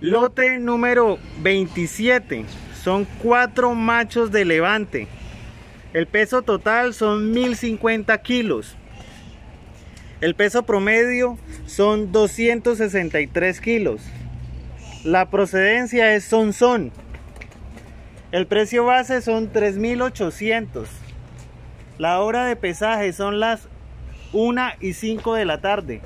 Lote número 27. Son cuatro machos de levante. El peso total son 1050 kilos. El peso promedio son 263 kilos. La procedencia es son. El precio base son 3800. La hora de pesaje son las 1 y 5 de la tarde.